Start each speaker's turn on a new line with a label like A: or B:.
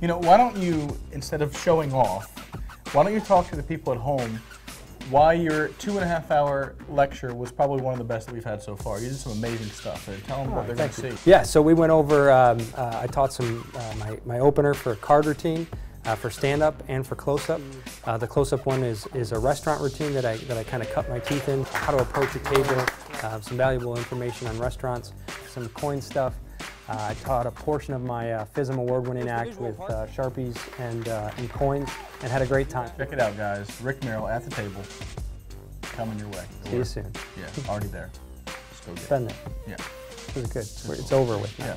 A: You know, why don't you, instead of showing off, why don't you talk to the people at home why your two and a half hour lecture was probably one of the best that we've had so far. You did some amazing stuff. Tell them what they're going to see.
B: Yeah, so we went over, um, uh, I taught some, uh, my, my opener for card routine, uh, for stand-up and for close-up. Uh, the close-up one is, is a restaurant routine that I, that I kind of cut my teeth in, how to approach a table, uh, some valuable information on restaurants, some coin stuff. Uh, I taught a portion of my uh, FISM award-winning act with uh, Sharpies and, uh, and coins and had a great time.
A: Check it out, guys. Rick Merrill at the table. Coming your way.
B: See you soon.
A: Yeah, already there. Just go get
B: Spend it.
A: Yeah.
B: It was good. It's over with now.
A: Yeah.